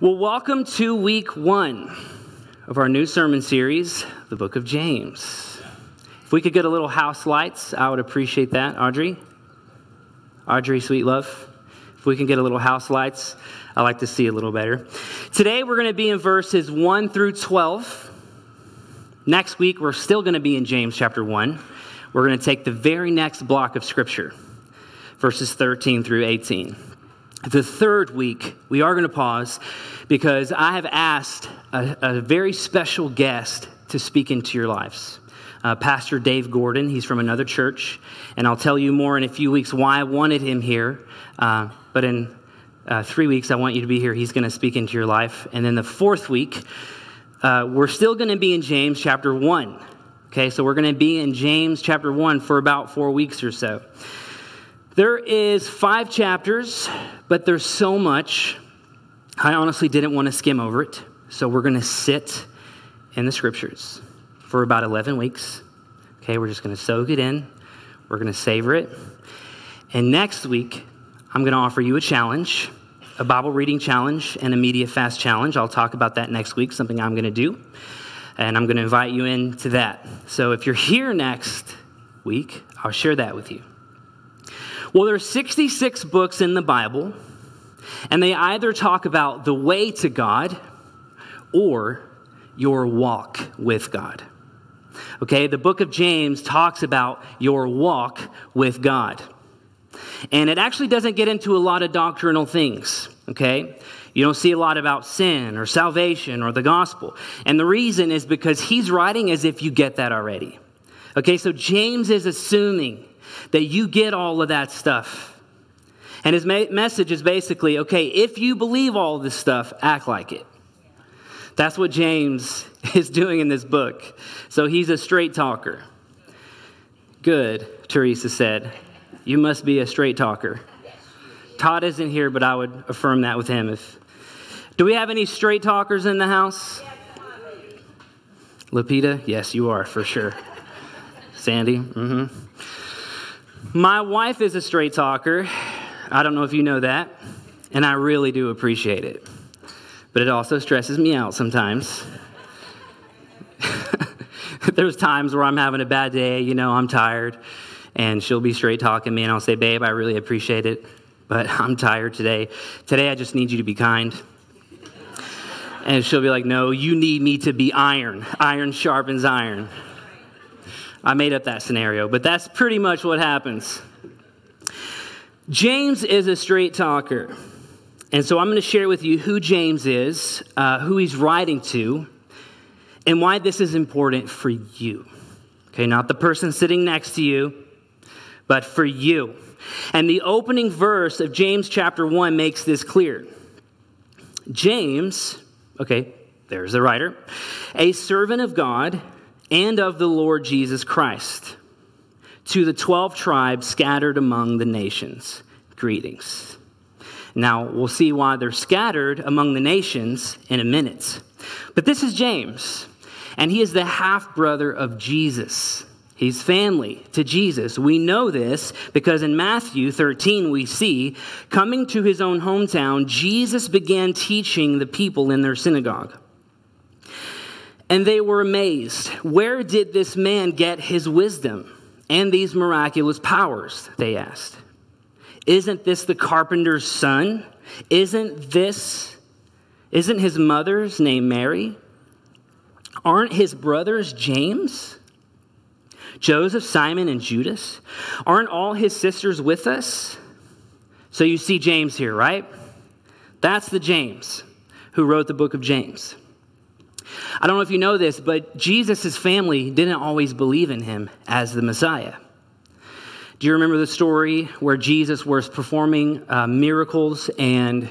Well, welcome to week one of our new sermon series, the book of James. If we could get a little house lights, I would appreciate that. Audrey? Audrey, sweet love. If we can get a little house lights, I like to see a little better. Today we're going to be in verses 1 through 12. Next week we're still going to be in James chapter 1. We're going to take the very next block of scripture, verses 13 through 18 the third week, we are going to pause because I have asked a, a very special guest to speak into your lives. Uh, Pastor Dave Gordon, he's from another church, and I'll tell you more in a few weeks why I wanted him here. Uh, but in uh, three weeks, I want you to be here. He's going to speak into your life. And then the fourth week, uh, we're still going to be in James chapter 1. Okay, so we're going to be in James chapter 1 for about four weeks or so. There is five chapters, but there's so much. I honestly didn't want to skim over it. So we're going to sit in the scriptures for about 11 weeks. Okay, we're just going to soak it in. We're going to savor it. And next week, I'm going to offer you a challenge, a Bible reading challenge and a media fast challenge. I'll talk about that next week, something I'm going to do. And I'm going to invite you into that. So if you're here next week, I'll share that with you. Well, there are 66 books in the Bible, and they either talk about the way to God or your walk with God. Okay, the book of James talks about your walk with God. And it actually doesn't get into a lot of doctrinal things, okay? You don't see a lot about sin or salvation or the gospel. And the reason is because he's writing as if you get that already. Okay, so James is assuming that you get all of that stuff. And his message is basically okay, if you believe all this stuff, act like it. That's what James is doing in this book. So he's a straight talker. Good, Teresa said. You must be a straight talker. Todd isn't here, but I would affirm that with him. If do we have any straight talkers in the house? Lapita, yes, you are for sure. Sandy, mm-hmm. My wife is a straight talker. I don't know if you know that, and I really do appreciate it. But it also stresses me out sometimes. There's times where I'm having a bad day, you know, I'm tired, and she'll be straight talking me, and I'll say, Babe, I really appreciate it, but I'm tired today. Today, I just need you to be kind. And she'll be like, No, you need me to be iron. Iron sharpens iron. I made up that scenario, but that's pretty much what happens. James is a straight talker. And so I'm going to share with you who James is, uh, who he's writing to, and why this is important for you. Okay, not the person sitting next to you, but for you. And the opening verse of James chapter 1 makes this clear. James, okay, there's the writer, a servant of God and of the Lord Jesus Christ. To the 12 tribes scattered among the nations, greetings. Now, we'll see why they're scattered among the nations in a minute. But this is James, and he is the half brother of Jesus. He's family to Jesus. We know this because in Matthew 13, we see coming to his own hometown, Jesus began teaching the people in their synagogue. And they were amazed. Where did this man get his wisdom and these miraculous powers? They asked. Isn't this the carpenter's son? Isn't this, isn't his mother's name Mary? Aren't his brothers James, Joseph, Simon, and Judas? Aren't all his sisters with us? So you see James here, right? That's the James who wrote the book of James. I don't know if you know this, but Jesus' family didn't always believe in him as the Messiah. Do you remember the story where Jesus was performing uh, miracles and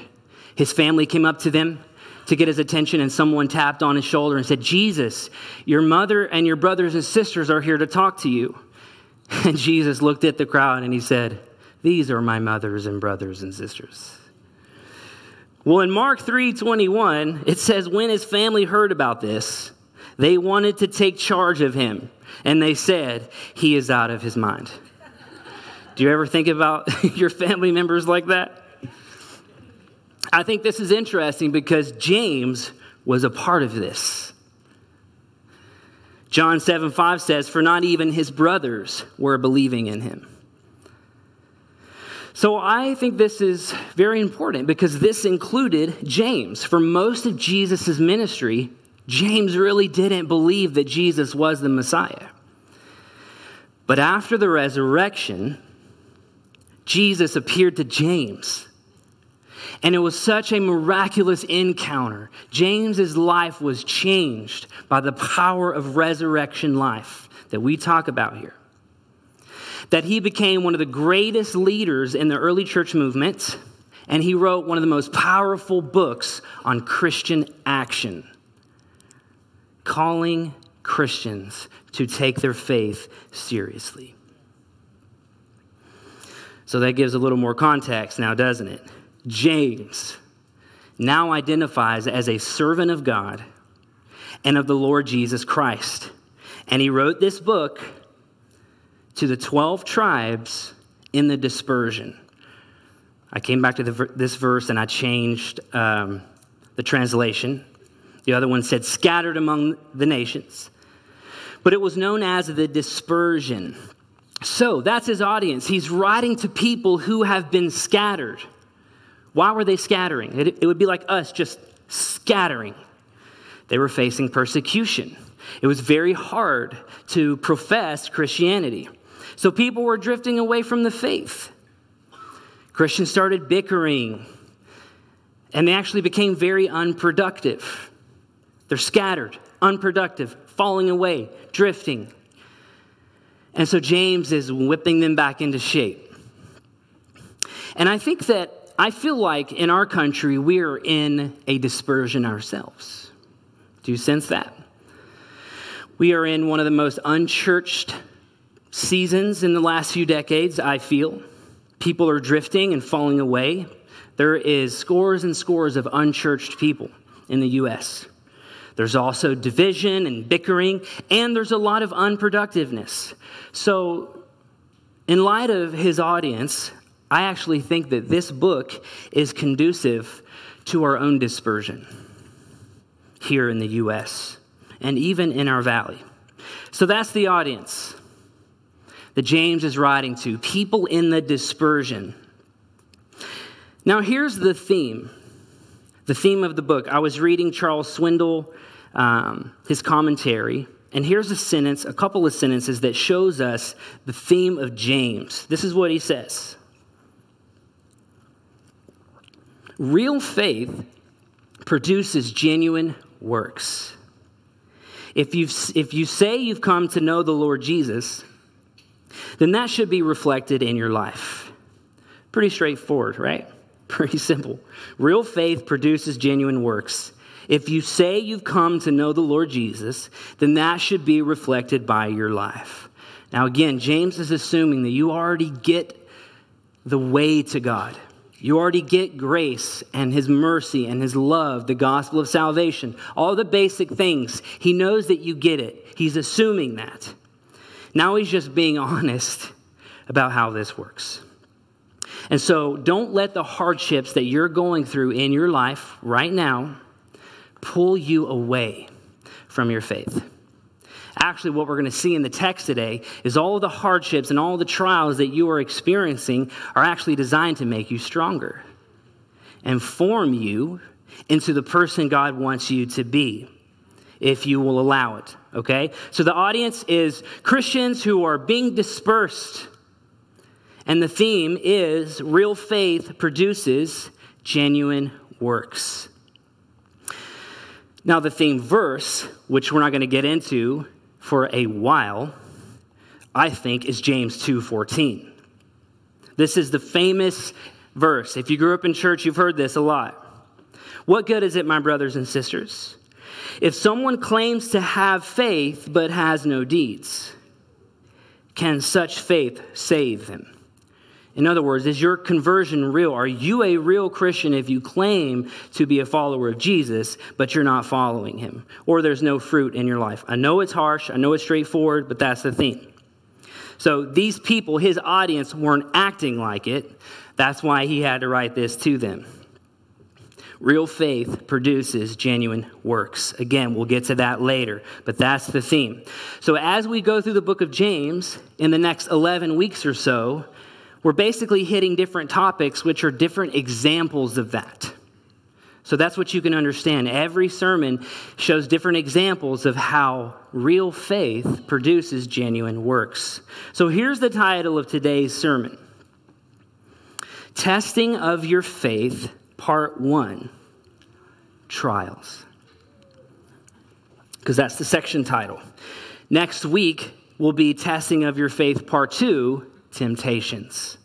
his family came up to them to get his attention and someone tapped on his shoulder and said, Jesus, your mother and your brothers and sisters are here to talk to you. And Jesus looked at the crowd and he said, These are my mothers and brothers and sisters. Well, in Mark 3:21, it says when his family heard about this, they wanted to take charge of him, and they said, "He is out of his mind." Do you ever think about your family members like that? I think this is interesting because James was a part of this. John 7 5 says, For not even his brothers were believing in him. So I think this is very important because this included James. For most of Jesus' ministry, James really didn't believe that Jesus was the Messiah. But after the resurrection, Jesus appeared to James. And it was such a miraculous encounter. James's life was changed by the power of resurrection life that we talk about here. That he became one of the greatest leaders in the early church movement, and he wrote one of the most powerful books on Christian action, calling Christians to take their faith seriously. So that gives a little more context now, doesn't it? James now identifies as a servant of God and of the Lord Jesus Christ. And he wrote this book to the 12 tribes in the dispersion. I came back to the, this verse and I changed um, the translation. The other one said, scattered among the nations. But it was known as the dispersion. So that's his audience. He's writing to people who have been scattered. Why were they scattering? It, it would be like us just scattering. They were facing persecution. It was very hard to profess Christianity. So people were drifting away from the faith. Christians started bickering, and they actually became very unproductive. They're scattered, unproductive, falling away, drifting. And so James is whipping them back into shape. And I think that I feel like in our country, we're in a dispersion ourselves. Do you sense that? We are in one of the most unchurched seasons in the last few decades, I feel. People are drifting and falling away. There is scores and scores of unchurched people in the U.S. There's also division and bickering, and there's a lot of unproductiveness. So, in light of his audience, I actually think that this book is conducive to our own dispersion here in the U.S. and even in our valley. So that's the audience that James is writing to people in the dispersion. Now, here's the theme the theme of the book. I was reading Charles Swindoll, um, his commentary. And here's a sentence, a couple of sentences that shows us the theme of James. This is what he says. Real faith produces genuine works. If, you if you say you've come to know the Lord Jesus, then that should be reflected in your life. Pretty straightforward, right? Pretty simple. Real faith produces genuine works. If you say you've come to know the Lord Jesus, then that should be reflected by your life. Now, again, James is assuming that you already get the way to God. You already get grace and His mercy and His love, the gospel of salvation, all the basic things. He knows that you get it. He's assuming that. Now He's just being honest about how this works. And so don't let the hardships that you're going through in your life right now pull you away from your faith. Actually, what we're going to see in the text today is all of the hardships and all the trials that you are experiencing are actually designed to make you stronger and form you into the person God wants you to be if you will allow it. Okay? So the audience is Christians who are being dispersed. And the theme is real faith produces genuine works. Now, the theme verse, which we're not going to get into, for a while, I think, is James 2:14. This is the famous verse. If you grew up in church, you've heard this a lot. What good is it, my brothers and sisters, if someone claims to have faith but has no deeds? Can such faith save them? In other words, is your conversion real? Are you a real Christian if you claim to be a follower of Jesus, but you're not following him? Or there's no fruit in your life? I know it's harsh, I know it's straightforward, but that's the thing. So these people, his audience, weren't acting like it. That's why he had to write this to them. Real faith produces genuine works. Again, we'll get to that later, but that's the theme. So, as we go through the book of James in the next 11 weeks or so, we're basically hitting different topics which are different examples of that. So that's what you can understand. Every sermon shows different examples of how real faith produces genuine works. So here's the title of today's sermon Testing of Your Faith Part 1 Trials. Because that's the section title. Next week will be Testing of Your Faith Part 2 Temptations.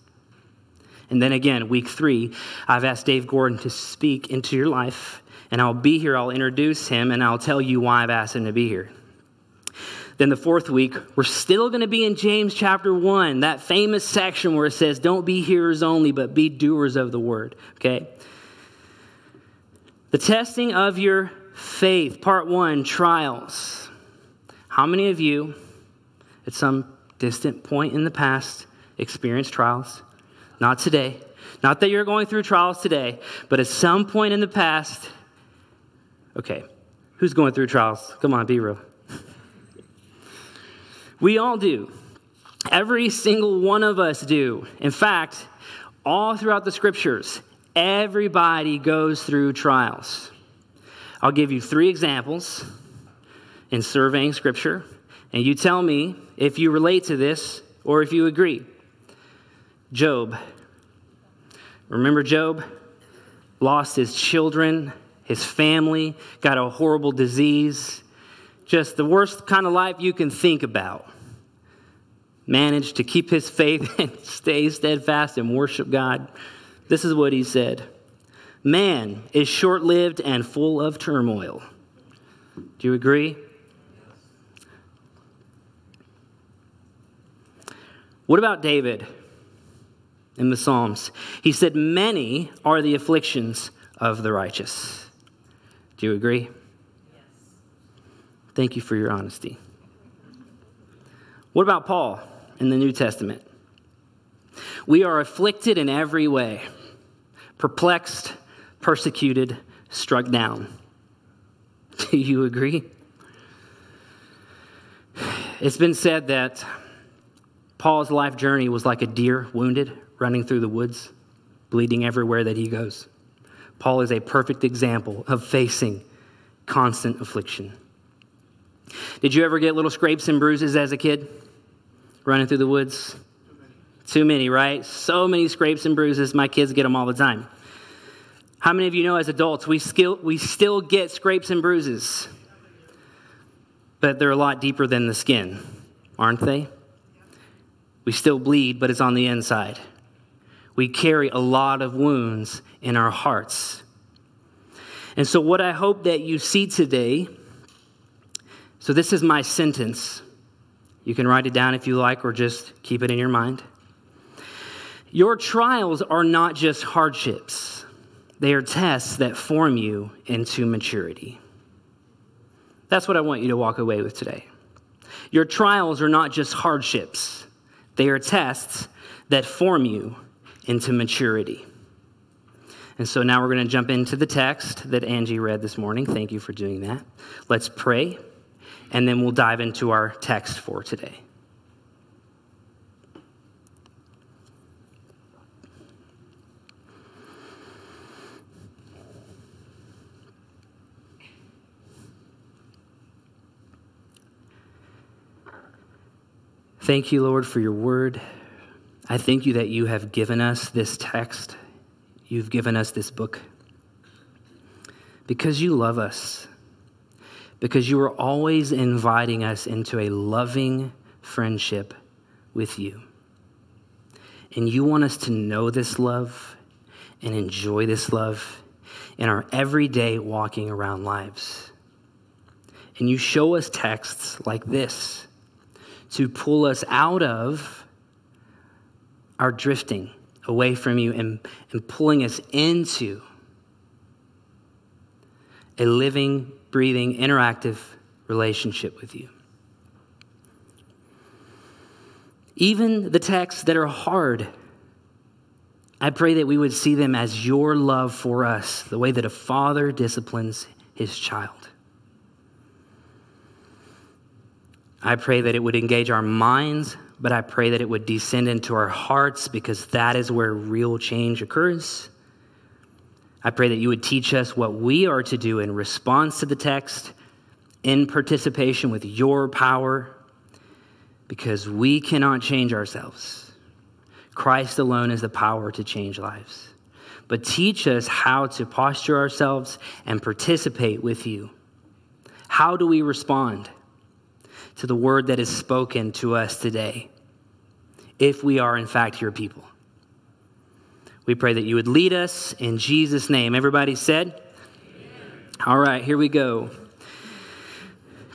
And then again, week three, I've asked Dave Gordon to speak into your life, and I'll be here. I'll introduce him, and I'll tell you why I've asked him to be here. Then the fourth week, we're still going to be in James chapter 1, that famous section where it says, Don't be hearers only, but be doers of the word. Okay? The testing of your faith, part one, trials. How many of you, at some distant point in the past, experienced trials? Not today. Not that you're going through trials today, but at some point in the past, okay, who's going through trials? Come on, be real. we all do. Every single one of us do. In fact, all throughout the scriptures, Everybody goes through trials. I'll give you three examples in surveying Scripture, and you tell me if you relate to this or if you agree. Job. Remember Job? Lost his children, his family, got a horrible disease. Just the worst kind of life you can think about. Managed to keep his faith and stay steadfast and worship God this is what he said Man is short lived and full of turmoil. Do you agree? What about David in the Psalms? He said, Many are the afflictions of the righteous. Do you agree? Yes. Thank you for your honesty. What about Paul in the New Testament? We are afflicted in every way, perplexed, persecuted, struck down. Do you agree? It's been said that Paul's life journey was like a deer wounded, running through the woods, bleeding everywhere that he goes. Paul is a perfect example of facing constant affliction. Did you ever get little scrapes and bruises as a kid running through the woods? Too many, right? So many scrapes and bruises. My kids get them all the time. How many of you know as adults we still, we still get scrapes and bruises? But they're a lot deeper than the skin, aren't they? We still bleed, but it's on the inside. We carry a lot of wounds in our hearts. And so, what I hope that you see today so, this is my sentence. You can write it down if you like, or just keep it in your mind. Your trials are not just hardships, they are tests that form you into maturity. That's what I want you to walk away with today. Your trials are not just hardships, they are tests that form you into maturity. And so now we're going to jump into the text that Angie read this morning. Thank you for doing that. Let's pray, and then we'll dive into our text for today. Thank you, Lord, for your word. I thank you that you have given us this text. You've given us this book because you love us, because you are always inviting us into a loving friendship with you. And you want us to know this love and enjoy this love in our everyday walking around lives. And you show us texts like this to pull us out of our drifting away from you and, and pulling us into a living, breathing, interactive relationship with you. Even the texts that are hard I pray that we would see them as your love for us, the way that a father disciplines his child. I pray that it would engage our minds, but I pray that it would descend into our hearts because that is where real change occurs. I pray that you would teach us what we are to do in response to the text, in participation with your power, because we cannot change ourselves. Christ alone is the power to change lives. But teach us how to posture ourselves and participate with you. How do we respond to the word that is spoken to us today if we are, in fact, your people? We pray that you would lead us in Jesus' name. Everybody said? Amen. All right, here we go.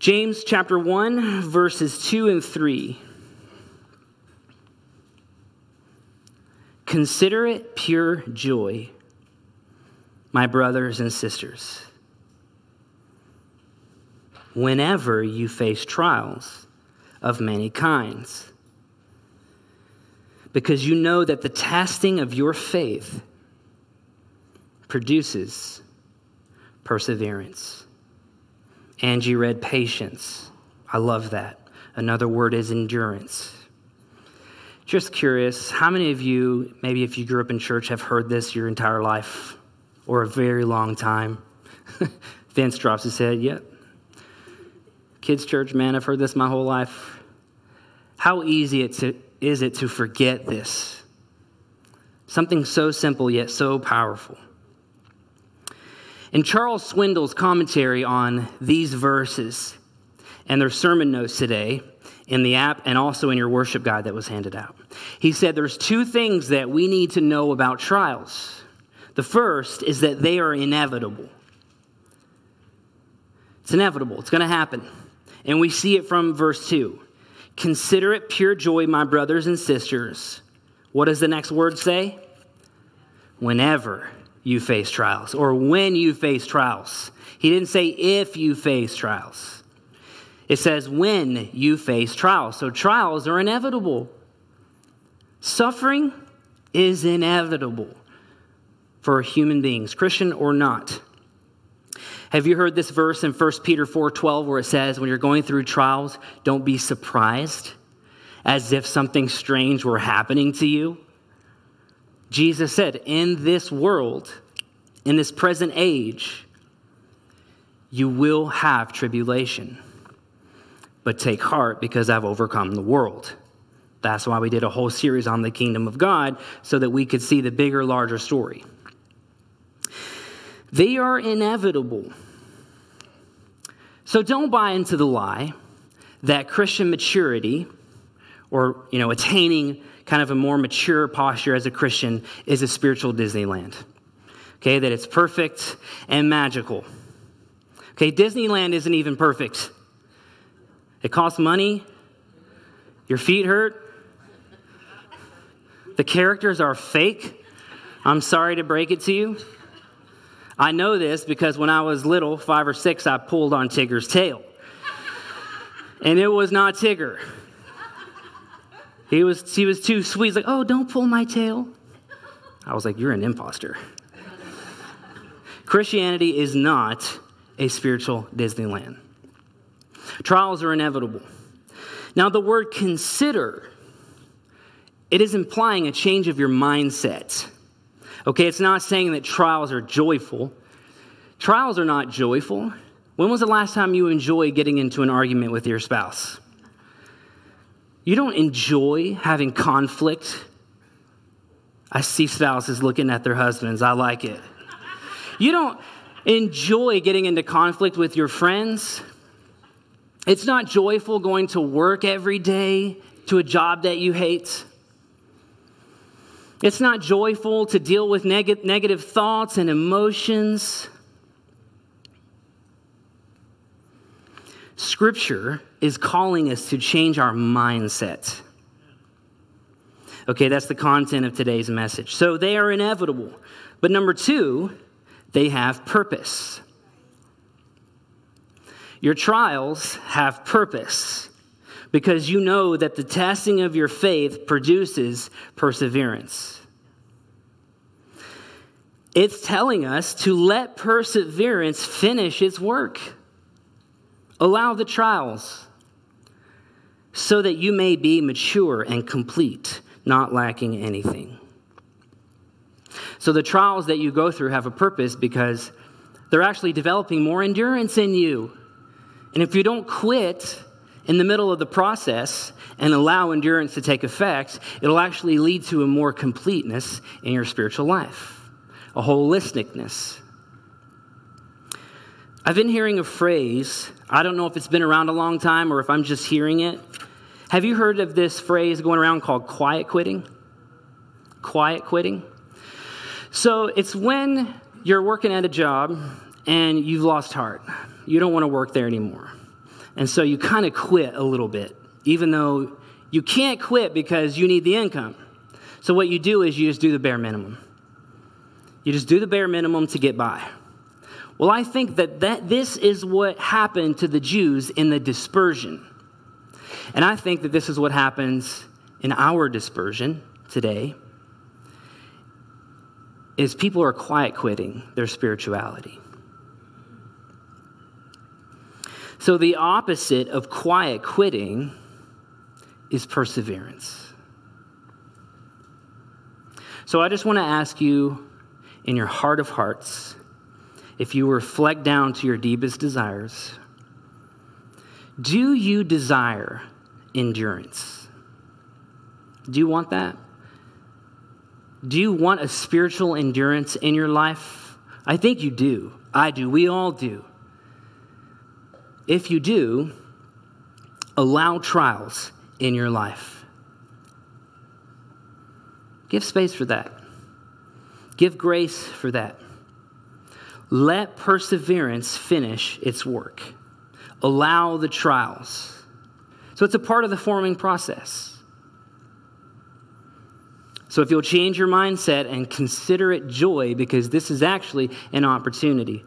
James chapter 1, verses 2 and 3. Consider it pure joy, my brothers and sisters, whenever you face trials of many kinds because you know that the testing of your faith produces perseverance. Angie read patience. I love that. Another word is endurance. Just curious, how many of you, maybe if you grew up in church, have heard this your entire life or a very long time? Vince drops his head, yep. Kids' church, man, I've heard this my whole life. How easy it to, is it to forget this? Something so simple yet so powerful. In Charles Swindoll's commentary on these verses and their sermon notes today in the app and also in your worship guide that was handed out, he said there's two things that we need to know about trials. The first is that they are inevitable. It's inevitable, it's going to happen. And we see it from verse 2. Consider it pure joy, my brothers and sisters. What does the next word say? Whenever you face trials, or when you face trials. He didn't say if you face trials. It says when you face trials. So trials are inevitable. Suffering is inevitable for human beings, Christian or not. Have you heard this verse in 1 Peter 4:12 where it says when you're going through trials, don't be surprised as if something strange were happening to you? Jesus said, "In this world, in this present age, you will have tribulation. But take heart because I've overcome the world." That's why we did a whole series on the kingdom of God so that we could see the bigger, larger story. They are inevitable. So don't buy into the lie that Christian maturity or, you know, attaining kind of a more mature posture as a Christian is a spiritual Disneyland. Okay, that it's perfect and magical. Okay, Disneyland isn't even perfect. It costs money. Your feet hurt. The characters are fake. I'm sorry to break it to you. I know this because when I was little, five or six, I pulled on Tigger's tail. And it was not Tigger. He was, he was too sweet. He's like, oh, don't pull my tail. I was like, you're an imposter. Christianity is not a spiritual Disneyland. Trials are inevitable. Now, the word consider, it is implying a change of your mindset. Okay, it's not saying that trials are joyful. Trials are not joyful. When was the last time you enjoyed getting into an argument with your spouse? You don't enjoy having conflict. I see spouses looking at their husbands. I like it. You don't enjoy getting into conflict with your friends. It's not joyful going to work every day to a job that you hate. It's not joyful to deal with neg- negative thoughts and emotions. Scripture is calling us to change our mindset. Okay, that's the content of today's message. So they are inevitable. But number two, they have purpose. Your trials have purpose because you know that the testing of your faith produces perseverance. It's telling us to let perseverance finish its work. Allow the trials so that you may be mature and complete, not lacking anything. So the trials that you go through have a purpose because they're actually developing more endurance in you. And if you don't quit in the middle of the process and allow endurance to take effect, it'll actually lead to a more completeness in your spiritual life, a holisticness. I've been hearing a phrase, I don't know if it's been around a long time or if I'm just hearing it. Have you heard of this phrase going around called quiet quitting? Quiet quitting? So it's when you're working at a job and you've lost heart. You don't want to work there anymore. And so you kind of quit a little bit, even though you can't quit because you need the income. So what you do is you just do the bare minimum. You just do the bare minimum to get by. Well, I think that, that this is what happened to the Jews in the dispersion. And I think that this is what happens in our dispersion today is people are quiet quitting their spirituality. So the opposite of quiet quitting is perseverance. So I just want to ask you in your heart of hearts if you reflect down to your deepest desires, do you desire endurance? Do you want that? Do you want a spiritual endurance in your life? I think you do. I do. We all do. If you do, allow trials in your life. Give space for that. Give grace for that. Let perseverance finish its work. Allow the trials. So it's a part of the forming process. So if you'll change your mindset and consider it joy, because this is actually an opportunity.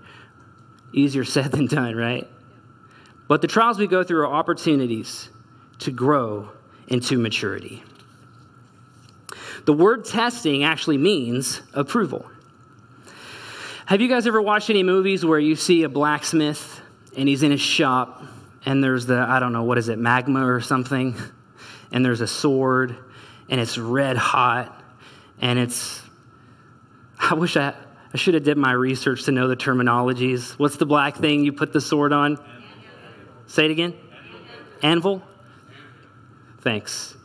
Easier said than done, right? But the trials we go through are opportunities to grow into maturity. The word testing actually means approval. Have you guys ever watched any movies where you see a blacksmith and he's in his shop and there's the, I don't know, what is it, magma or something? And there's a sword and it's red hot and it's I wish I I should have did my research to know the terminologies. What's the black thing you put the sword on? Say it again. Anvil? Thanks.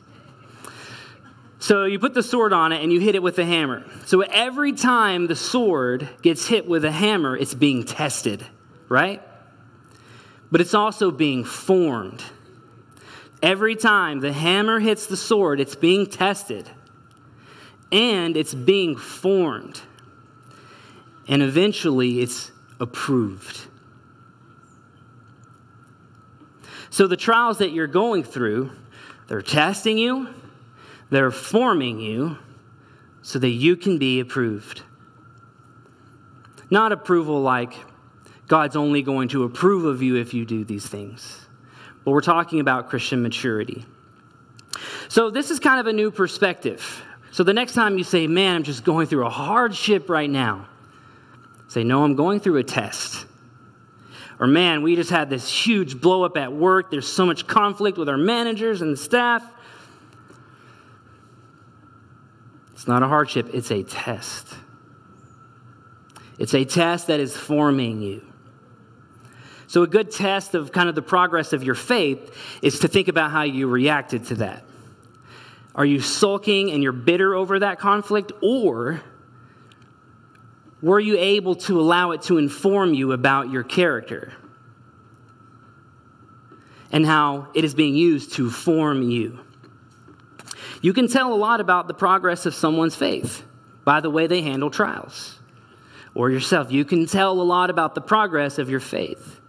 So you put the sword on it and you hit it with a hammer. So every time the sword gets hit with a hammer, it's being tested, right? But it's also being formed. Every time the hammer hits the sword, it's being tested and it's being formed. And eventually it's approved. So the trials that you're going through, they're testing you, they're forming you so that you can be approved. Not approval like God's only going to approve of you if you do these things but we're talking about Christian maturity. So, this is kind of a new perspective. So, the next time you say, Man, I'm just going through a hardship right now, say, No, I'm going through a test. Or, Man, we just had this huge blow up at work. There's so much conflict with our managers and the staff. It's not a hardship, it's a test. It's a test that is forming you. So, a good test of kind of the progress of your faith is to think about how you reacted to that. Are you sulking and you're bitter over that conflict, or were you able to allow it to inform you about your character and how it is being used to form you? You can tell a lot about the progress of someone's faith by the way they handle trials. Or yourself, you can tell a lot about the progress of your faith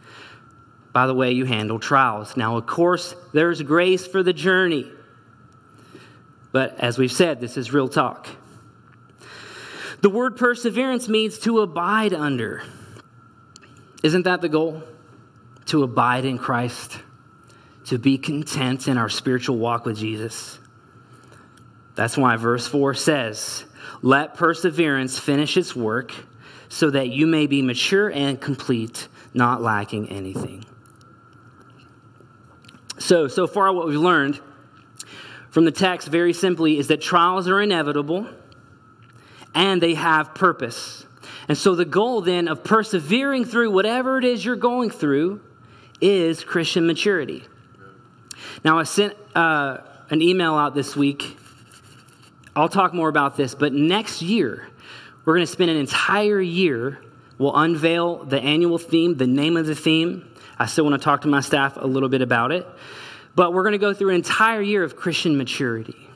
by the way you handle trials. Now, of course, there's grace for the journey. But as we've said, this is real talk. The word perseverance means to abide under. Isn't that the goal? To abide in Christ, to be content in our spiritual walk with Jesus. That's why verse 4 says, Let perseverance finish its work so that you may be mature and complete, not lacking anything. So, so far, what we've learned from the text very simply is that trials are inevitable and they have purpose. And so, the goal then of persevering through whatever it is you're going through is Christian maturity. Now, I sent uh, an email out this week. I'll talk more about this, but next year, we're going to spend an entire year. We'll unveil the annual theme, the name of the theme. I still want to talk to my staff a little bit about it. But we're going to go through an entire year of Christian maturity.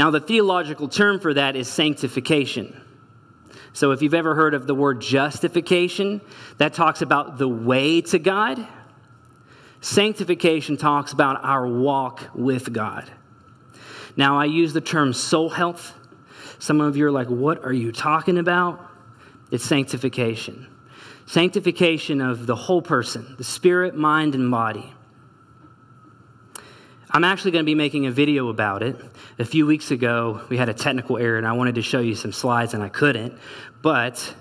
Now, the theological term for that is sanctification. So, if you've ever heard of the word justification, that talks about the way to God. Sanctification talks about our walk with God. Now, I use the term soul health. Some of you are like, what are you talking about? It's sanctification. Sanctification of the whole person, the spirit, mind, and body. I'm actually going to be making a video about it. A few weeks ago, we had a technical error, and I wanted to show you some slides, and I couldn't. But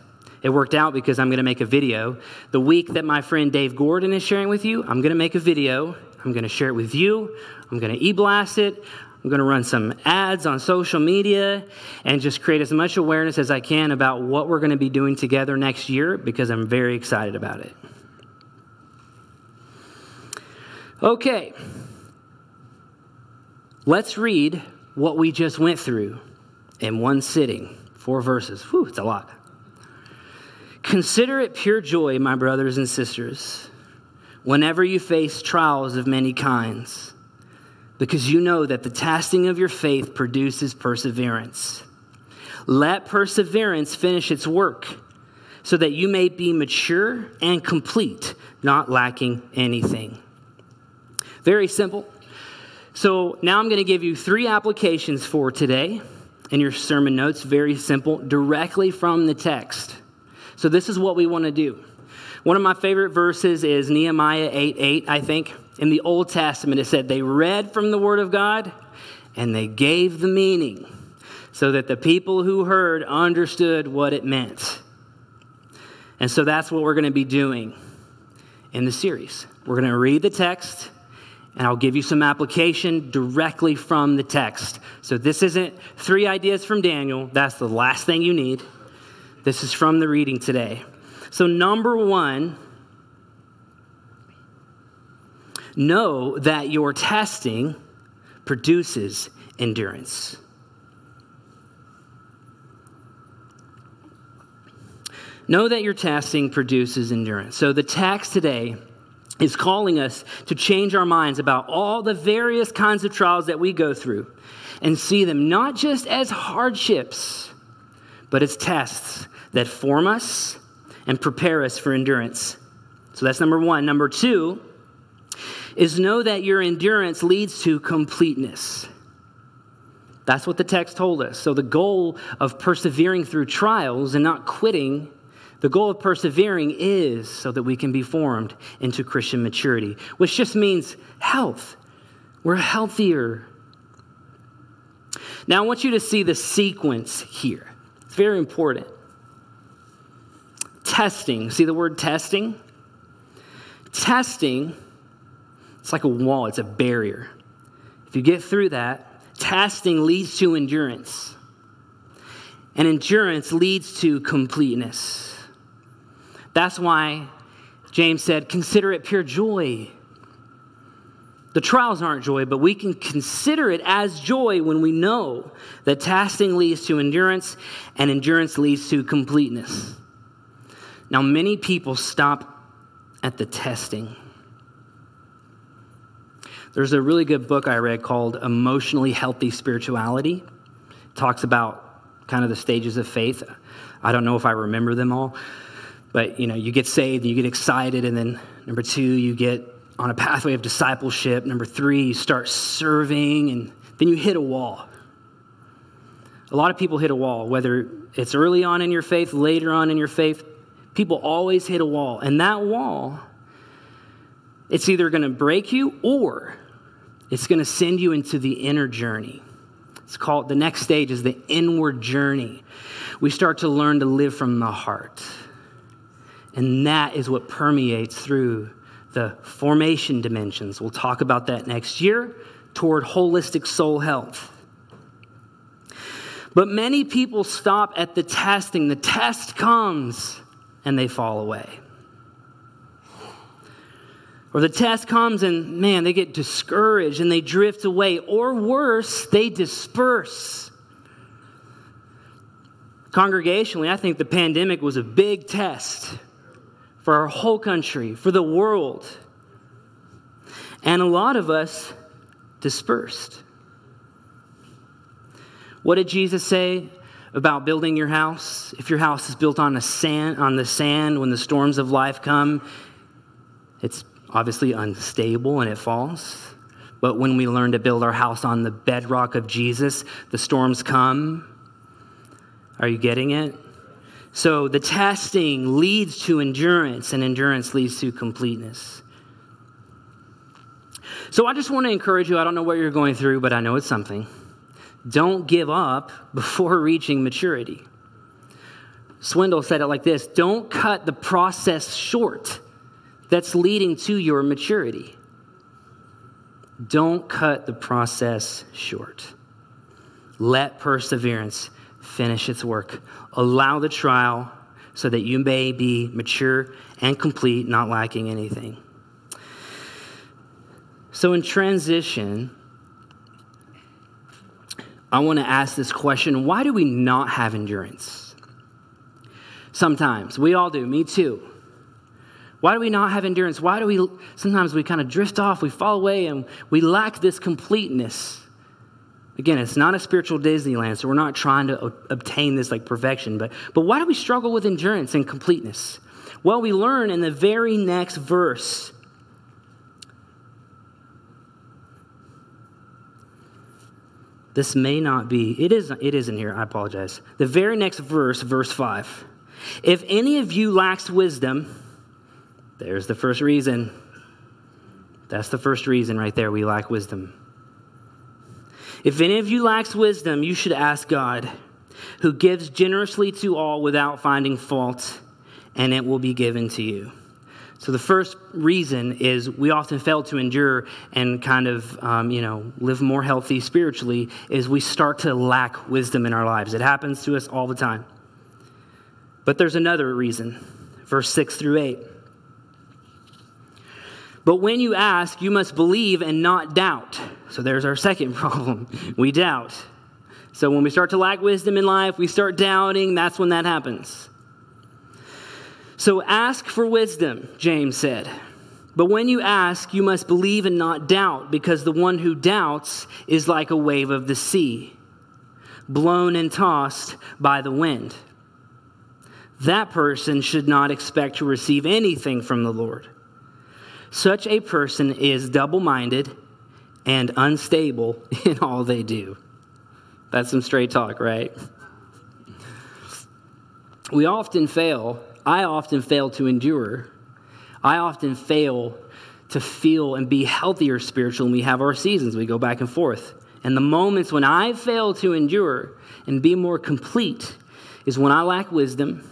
it worked out because I'm going to make a video. The week that my friend Dave Gordon is sharing with you, I'm going to make a video. I'm going to share it with you. I'm going to e blast it. I'm going to run some ads on social media and just create as much awareness as I can about what we're going to be doing together next year because I'm very excited about it. Okay, Let's read what we just went through in one sitting. Four verses. Whew, it's a lot. Consider it pure joy, my brothers and sisters, whenever you face trials of many kinds, because you know that the testing of your faith produces perseverance. Let perseverance finish its work, so that you may be mature and complete, not lacking anything. Very simple. So now I'm going to give you three applications for today in your sermon notes, very simple, directly from the text. So this is what we want to do. One of my favorite verses is Nehemiah 8 8, I think. In the Old Testament, it said, They read from the Word of God and they gave the meaning so that the people who heard understood what it meant. And so that's what we're going to be doing in the series. We're going to read the text and I'll give you some application directly from the text. So this isn't three ideas from Daniel, that's the last thing you need. This is from the reading today. So, number one, know that your testing produces endurance. Know that your testing produces endurance. So, the text today is calling us to change our minds about all the various kinds of trials that we go through and see them not just as hardships, but as tests that form us and prepare us for endurance. So that's number one. Number two is know that your endurance leads to completeness. That's what the text told us. So the goal of persevering through trials and not quitting the goal of persevering is so that we can be formed into Christian maturity, which just means health. We're healthier. Now, I want you to see the sequence here. It's very important. Testing. See the word testing? Testing, it's like a wall, it's a barrier. If you get through that, testing leads to endurance. And endurance leads to completeness. That's why James said, Consider it pure joy. The trials aren't joy, but we can consider it as joy when we know that testing leads to endurance and endurance leads to completeness. Now, many people stop at the testing. There's a really good book I read called Emotionally Healthy Spirituality. It talks about kind of the stages of faith. I don't know if I remember them all, but you know, you get saved, you get excited, and then number two, you get on a pathway of discipleship. Number three, you start serving, and then you hit a wall. A lot of people hit a wall, whether it's early on in your faith, later on in your faith, people always hit a wall. And that wall, it's either going to break you or it's going to send you into the inner journey. It's called the next stage is the inward journey. We start to learn to live from the heart. And that is what permeates through the formation dimensions. We'll talk about that next year toward holistic soul health. But many people stop at the testing. The test comes and they fall away. Or the test comes and man, they get discouraged and they drift away. Or worse, they disperse. Congregationally, I think the pandemic was a big test for our whole country, for the world. And a lot of us dispersed. What did Jesus say about building your house? If your house is built on, a sand, on the sand when the storms of life come, it's obviously unstable and it falls. But when we learn to build our house on the bedrock of Jesus, the storms come. Are you getting it? So the testing leads to endurance, and endurance leads to completeness. So I just want to encourage you. I don't know what you're going through, but I know it's something. Don't give up before reaching maturity. Swindoll said it like this Don't cut the process short that's leading to your maturity. Don't cut the process short. Let perseverance finish its work. Allow the trial so that you may be mature and complete, not lacking anything. So, in transition, I want to ask this question why do we not have endurance? Sometimes. We all do. Me too. Why do we not have endurance? Why do we sometimes we kind of drift off, we fall away, and we lack this completeness? Again, it's not a spiritual Disneyland, so we're not trying to obtain this like perfection, but, but why do we struggle with endurance and completeness? Well, we learn in the very next verse. This may not be, it is, it isn't here, I apologize. The very next verse, verse 5. If any of you lacks wisdom, there's the first reason. That's the first reason right there. We lack wisdom. If any of you lacks wisdom, you should ask God, who gives generously to all without finding fault, and it will be given to you. So the first reason is we often fail to endure and kind of, um, you know, live more healthy spiritually is we start to lack wisdom in our lives. It happens to us all the time. But there's another reason, verse 6 through 8. But when you ask, you must believe and not doubt. So there's our second problem. We doubt. So when we start to lack wisdom in life, we start doubting. That's when that happens. So ask for wisdom, James said. But when you ask, you must believe and not doubt, because the one who doubts is like a wave of the sea, blown and tossed by the wind. That person should not expect to receive anything from the Lord. Such a person is double minded and unstable in all they do. That's some straight talk, right? We often fail. I often fail to endure. I often fail to feel and be healthier spiritually when we have our seasons. We go back and forth. And the moments when I fail to endure and be more complete is when I lack wisdom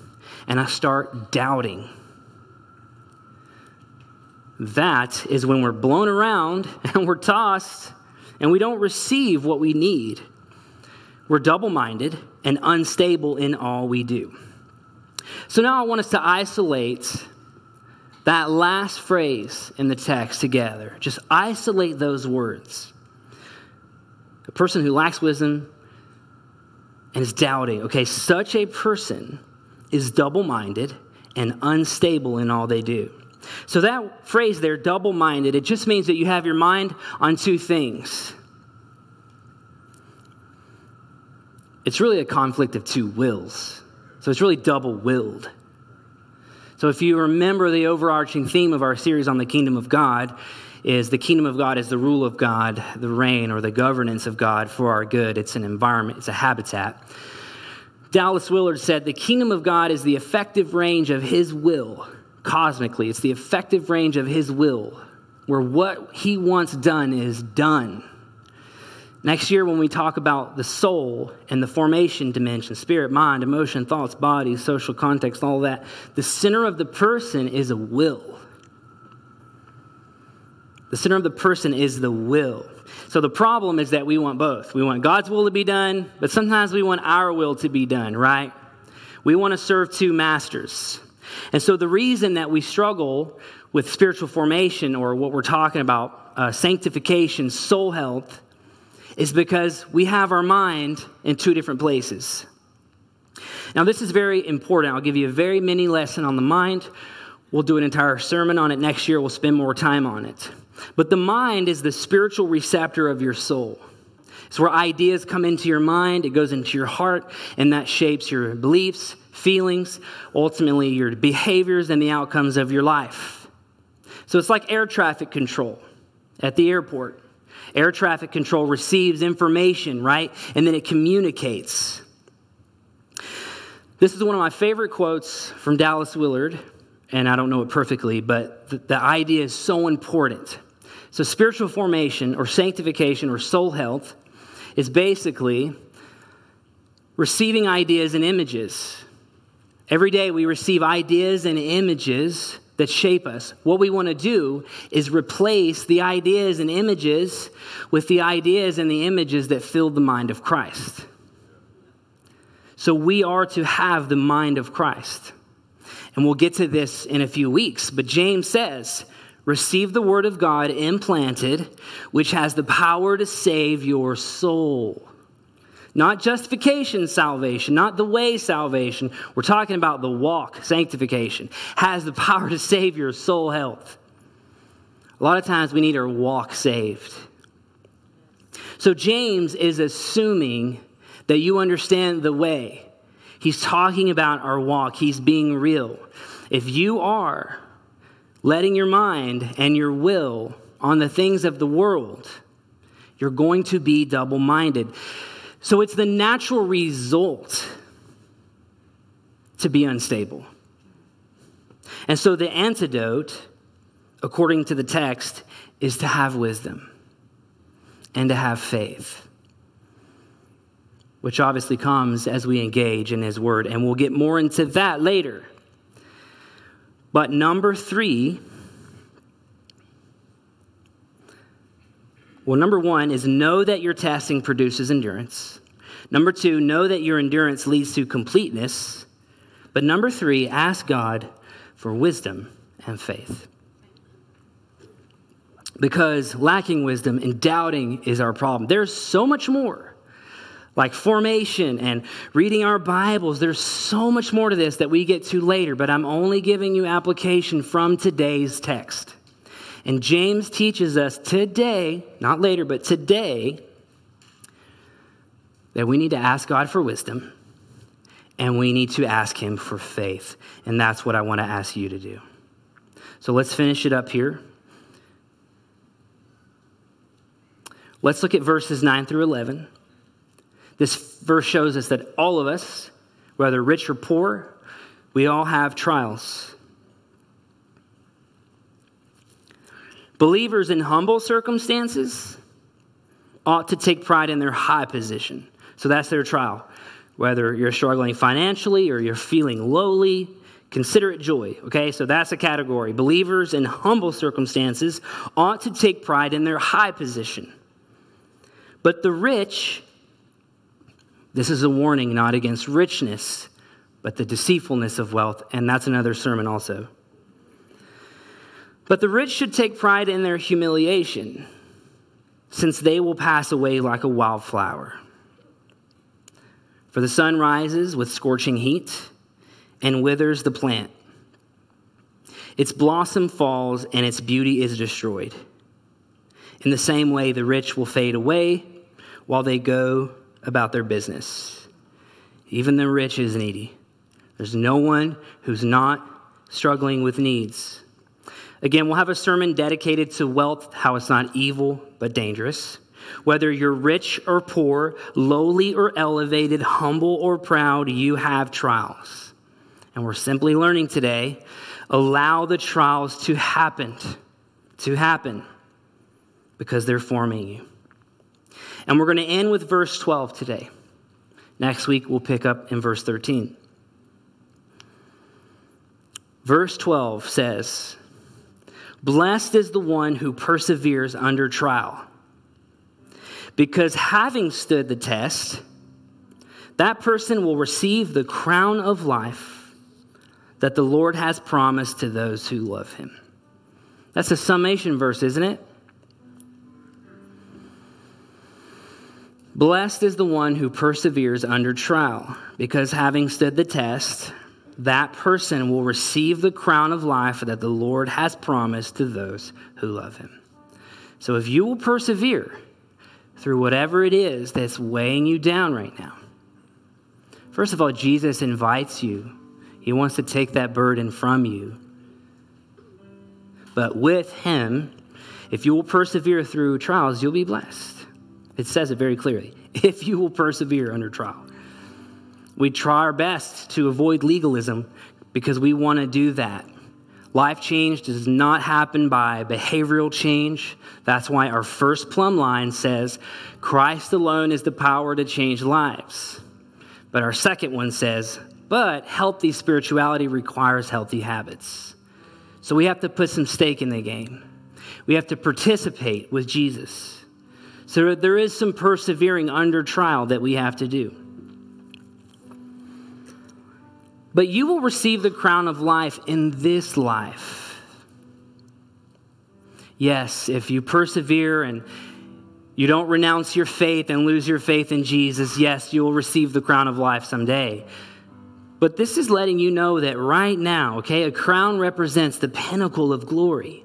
and I start doubting that is when we're blown around and we're tossed and we don't receive what we need. We're double minded and unstable in all we do. So now I want us to isolate that last phrase in the text together. Just isolate those words. A person who lacks wisdom and is doubting. Okay, such a person is double minded and unstable in all they do. So that phrase there, double minded, it just means that you have your mind on two things. It's really a conflict of two wills. So it's really double willed. So if you remember the overarching theme of our series on the kingdom of God, is the kingdom of God is the rule of God, the reign or the governance of God for our good. It's an environment, it's a habitat. Dallas Willard said, The kingdom of God is the effective range of his will cosmically. It's the effective range of His will, where what He wants done is done. Next year, when we talk about the soul and the formation dimension spirit, mind, emotion, thoughts, body, social context, all that the center of the person is a will. The center of the person is the will. So the problem is that we want both. We want God's will to be done, but sometimes we want our will to be done, right? We want to serve two masters. And so the reason that we struggle with spiritual formation or what we're talking about, uh, sanctification, soul health, is because we have our mind in two different places. Now, this is very important. I'll give you a very mini lesson on the mind. We'll do an entire sermon on it next year. We'll spend more time on it. But the mind is the spiritual receptor of your soul. It's where ideas come into your mind, it goes into your heart, and that shapes your beliefs, feelings, ultimately your behaviors, and the outcomes of your life. So it's like air traffic control at the airport. Air traffic control receives information, right? And then it communicates. This is one of my favorite quotes from Dallas Willard, and I don't know it perfectly, but the, the idea is so important. So, spiritual formation or sanctification or soul health is basically receiving ideas and images. Every day we receive ideas and images that shape us. What we want to do is replace the ideas and images with the ideas and the images that filled the mind of Christ. So we are to have the mind of Christ. And we'll get to this in a few weeks. But James says, receive the word of God implanted, which has the power to save your soul. Not justification salvation, not the way salvation. We're talking about the walk, sanctification, has the power to save your soul health. A lot of times we need our walk saved. So James is assuming that you understand the way. He's talking about our walk, he's being real. If you are letting your mind and your will on the things of the world, you're going to be double minded. So it's the natural result to be unstable. And so the antidote, according to the text, is to have wisdom and to have faith, which obviously comes as we engage in His Word. And we'll get more into that later. But number three, well, number one is know that your testing produces endurance. Number two, know that your endurance leads to completeness. But number three, ask God for wisdom and faith. Because lacking wisdom and doubting is our problem. There's so much more like formation and reading our Bibles. There's so much more to this that we get to later, but I'm only giving you application from today's text. And James teaches us today, not later, but today, that we need to ask God for wisdom and we need to ask Him for faith. And that's what I want to ask you to do. So let's finish it up here. Let's look at verses 9 through 11. This verse shows us that all of us, whether rich or poor, we all have trials. Believers in humble circumstances ought to take pride in their high position. So that's their trial. Whether you're struggling financially or you're feeling lowly, consider it joy. Okay, so that's a category. Believers in humble circumstances ought to take pride in their high position. But the rich this is a warning not against richness, but the deceitfulness of wealth. And that's another sermon also. But the rich should take pride in their humiliation, since they will pass away like a wildflower. For the sun rises with scorching heat and withers the plant. Its blossom falls and its beauty is destroyed. In the same way, the rich will fade away while they go about their business. Even the rich is needy. There's no one who's not struggling with needs. Again, we'll have a sermon dedicated to wealth, how it's not evil, but dangerous. Whether you're rich or poor, lowly or elevated, humble or proud, you have trials. And we're simply learning today allow the trials to happen, to happen, because they're forming you. And we're going to end with verse 12 today. Next week, we'll pick up in verse 13. Verse 12 says, Blessed is the one who perseveres under trial, because having stood the test, that person will receive the crown of life that the Lord has promised to those who love him. That's a summation verse, isn't it? Blessed is the one who perseveres under trial, because having stood the test, that person will receive the crown of life that the Lord has promised to those who love him. So if you will persevere through whatever it is that's weighing you down right now, first of all, Jesus invites you, He wants to take that burden from you. But with Him, if you will persevere through trials, you'll be blessed. It says it very clearly if you will persevere under trial. We try our best to avoid legalism because we want to do that. Life change does not happen by behavioral change. That's why our first plumb line says Christ alone is the power to change lives. But our second one says, but healthy spirituality requires healthy habits. So we have to put some stake in the game. We have to participate with Jesus. So there is some persevering under trial that we have to do. But you will receive the crown of life in this life. Yes, if you persevere and you don't renounce your faith and lose your faith in Jesus, yes, you will receive the crown of life someday. But this is letting you know that right now, okay, a crown represents the pinnacle of glory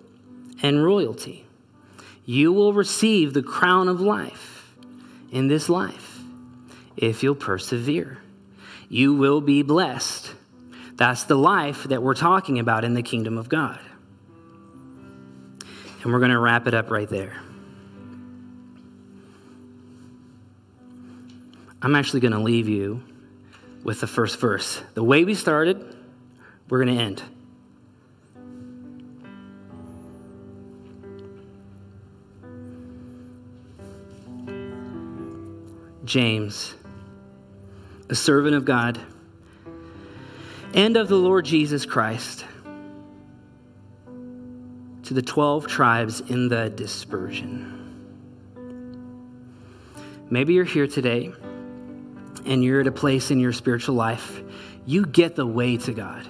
and royalty you will receive the crown of life in this life if you'll persevere. You will be blessed. That's the life that we're talking about in the kingdom of God. And we're going to wrap it up right there. I'm actually going to leave you with the first verse. The way we started, we're going to end. James, a servant of God and of the Lord Jesus Christ, to the 12 tribes in the dispersion. Maybe you're here today and you're at a place in your spiritual life, you get the way to God.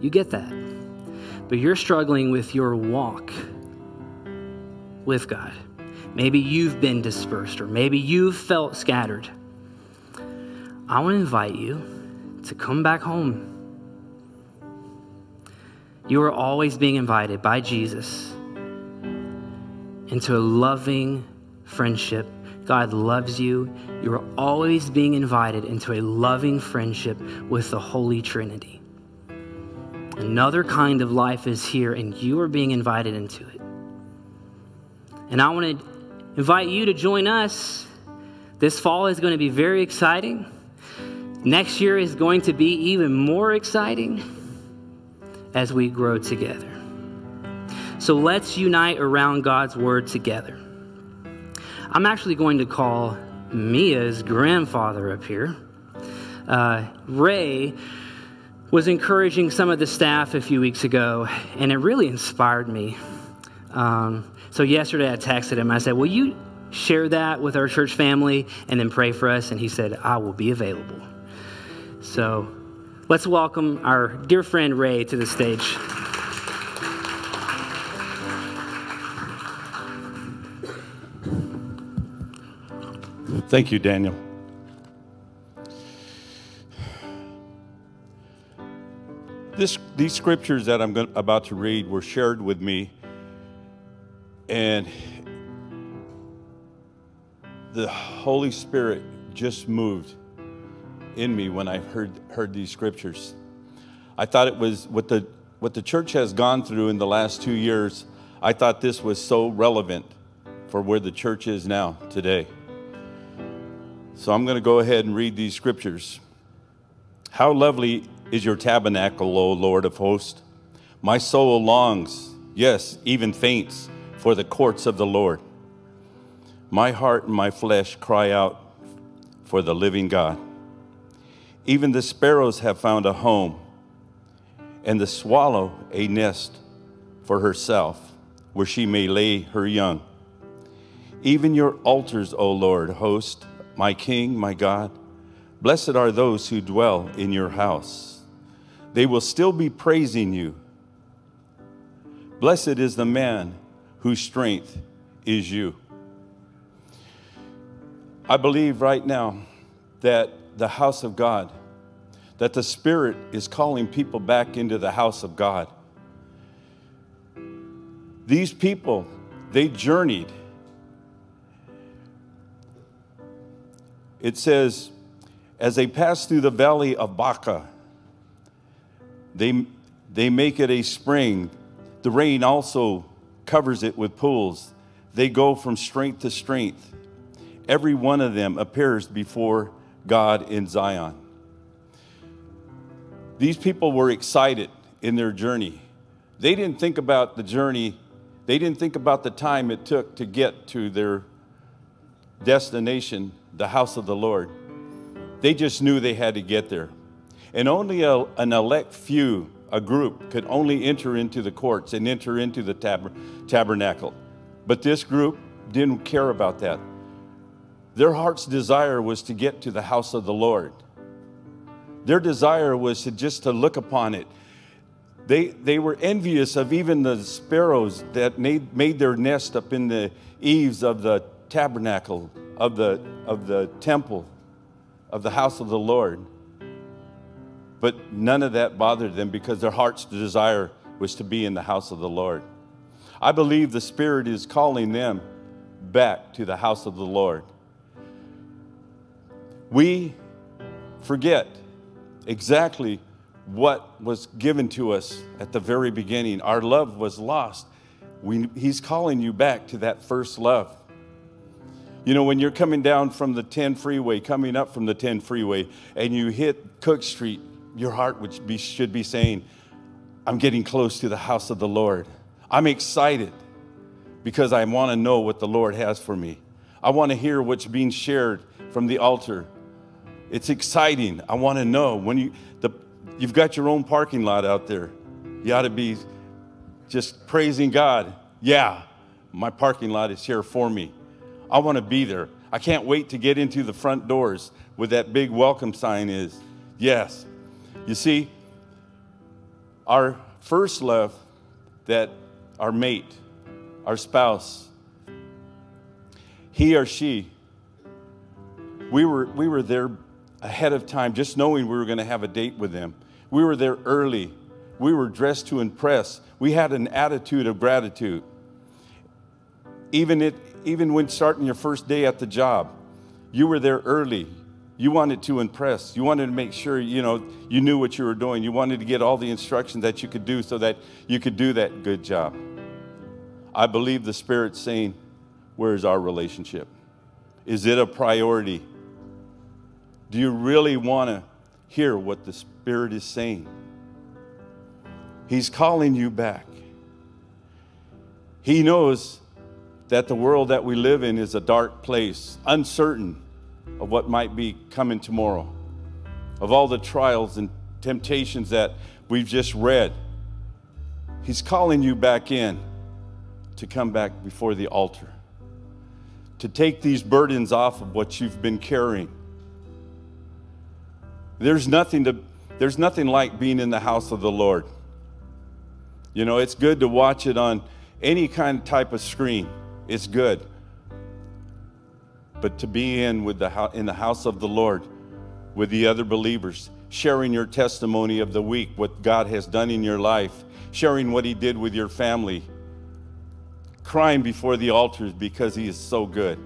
You get that. But you're struggling with your walk with God. Maybe you've been dispersed or maybe you've felt scattered. I want to invite you to come back home. You are always being invited by Jesus into a loving friendship. God loves you. You are always being invited into a loving friendship with the Holy Trinity. Another kind of life is here, and you are being invited into it. And I want to invite you to join us. This fall is going to be very exciting. Next year is going to be even more exciting as we grow together. So let's unite around God's word together. I'm actually going to call Mia's grandfather up here. Uh, Ray was encouraging some of the staff a few weeks ago, and it really inspired me. Um, so yesterday I texted him. I said, Will you share that with our church family and then pray for us? And he said, I will be available. So let's welcome our dear friend Ray to the stage. Thank you, Daniel. This, these scriptures that I'm going, about to read were shared with me and the Holy Spirit just moved in me when I heard, heard these scriptures. I thought it was what the, what the church has gone through in the last two years. I thought this was so relevant for where the church is now today. So I'm going to go ahead and read these scriptures. How lovely is your tabernacle, O Lord of hosts! My soul longs, yes, even faints for the courts of the Lord. My heart and my flesh cry out for the living God. Even the sparrows have found a home, and the swallow a nest for herself, where she may lay her young. Even your altars, O Lord, host, my King, my God, blessed are those who dwell in your house. They will still be praising you. Blessed is the man whose strength is you. I believe right now that the house of God, that the Spirit is calling people back into the house of God. These people, they journeyed. It says, as they pass through the valley of Baca, they, they make it a spring. The rain also covers it with pools. They go from strength to strength. Every one of them appears before God in Zion. These people were excited in their journey. They didn't think about the journey, they didn't think about the time it took to get to their destination, the house of the Lord. They just knew they had to get there. And only a, an elect few, a group, could only enter into the courts and enter into the tab- tabernacle. But this group didn't care about that. Their heart's desire was to get to the house of the Lord. Their desire was to just to look upon it. They, they were envious of even the sparrows that made, made their nest up in the eaves of the tabernacle, of the, of the temple, of the house of the Lord. But none of that bothered them because their heart's desire was to be in the house of the Lord. I believe the Spirit is calling them back to the house of the Lord. We forget exactly what was given to us at the very beginning. Our love was lost. We, he's calling you back to that first love. You know, when you're coming down from the 10 freeway, coming up from the 10 freeway, and you hit Cook Street, your heart would be, should be saying, I'm getting close to the house of the Lord. I'm excited because I want to know what the Lord has for me. I want to hear what's being shared from the altar. It's exciting. I want to know when you the you've got your own parking lot out there. You ought to be just praising God. Yeah, my parking lot is here for me. I want to be there. I can't wait to get into the front doors where that big welcome sign is. Yes. You see, our first love that our mate, our spouse, he or she, we were, we were there ahead of time, just knowing we were going to have a date with them. We were there early. We were dressed to impress. We had an attitude of gratitude. Even, it, even when starting your first day at the job, you were there early. You wanted to impress. You wanted to make sure you know you knew what you were doing. You wanted to get all the instruction that you could do so that you could do that good job. I believe the Spirit's saying, "Where is our relationship? Is it a priority?" Do you really want to hear what the Spirit is saying? He's calling you back. He knows that the world that we live in is a dark place, uncertain of what might be coming tomorrow, of all the trials and temptations that we've just read. He's calling you back in to come back before the altar, to take these burdens off of what you've been carrying there's nothing to there's nothing like being in the house of the Lord. You know, it's good to watch it on any kind of type of screen. It's good. But to be in with the in the house of the Lord with the other believers, sharing your testimony of the week, what God has done in your life, sharing what he did with your family, crying before the altars because he is so good.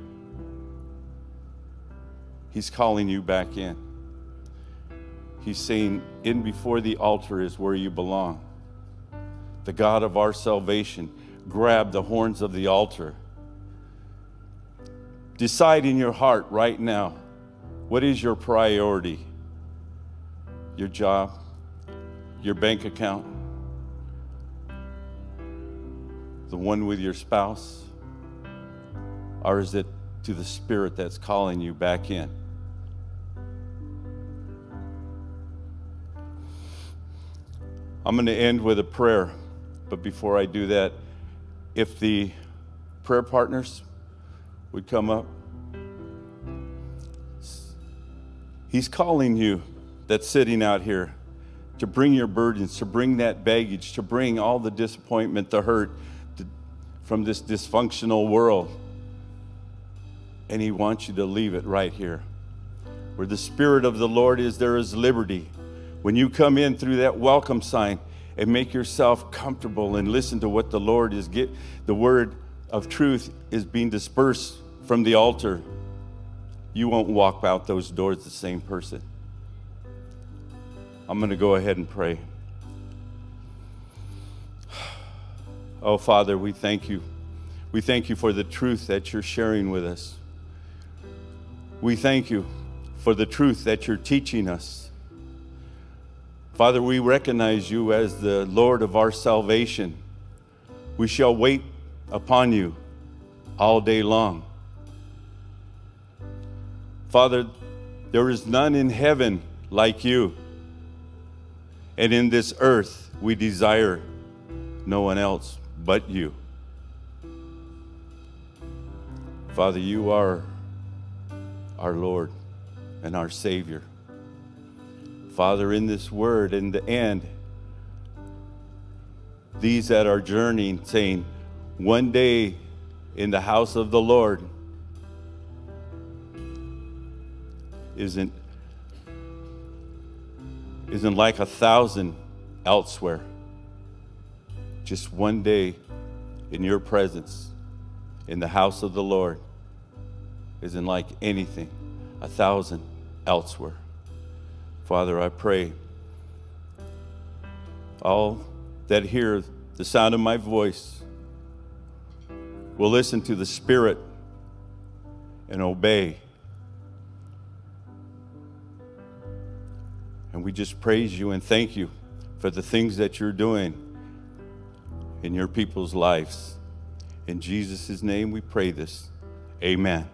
He's calling you back in. He's saying, In before the altar is where you belong. The God of our salvation, grab the horns of the altar. Decide in your heart right now what is your priority? Your job? Your bank account? The one with your spouse? Or is it to the spirit that's calling you back in. I'm going to end with a prayer, but before I do that, if the prayer partners would come up. He's calling you that's sitting out here to bring your burdens, to bring that baggage, to bring all the disappointment, the hurt to, from this dysfunctional world. And He wants you to leave it right here. Where the Spirit of the Lord is, there is liberty. When you come in through that welcome sign and make yourself comfortable and listen to what the Lord is get the word of truth is being dispersed from the altar, you won't walk out those doors the same person. I'm going to go ahead and pray. Oh, Father, we thank you. We thank you for the truth that you're sharing with us. We thank you for the truth that you're teaching us. Father, we recognize you as the Lord of our salvation. We shall wait upon you all day long. Father, there is none in heaven like you. And in this earth, we desire no one else but you. Father, you are our Lord and our Savior. Father, in this word, in the end, these that are journeying, saying, one day in the house of the Lord isn't, isn't like a thousand elsewhere. Just one day in your presence in the house of the Lord isn't like anything, a thousand elsewhere. Father, I pray all that hear the sound of my voice will listen to the Spirit and obey. And we just praise you and thank you for the things that you're doing in your people's lives. In Jesus' name we pray this. Amen.